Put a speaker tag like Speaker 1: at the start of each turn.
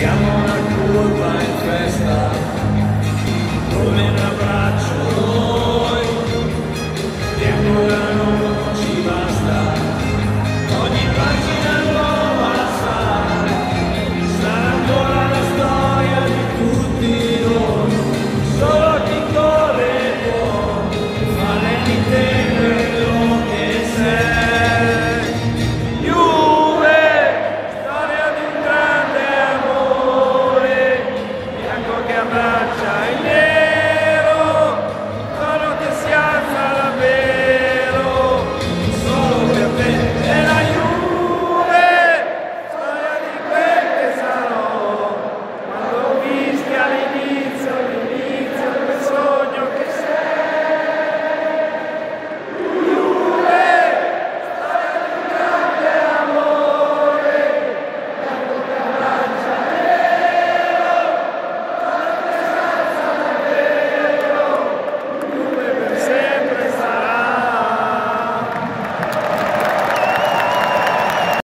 Speaker 1: siamo una curva in festa.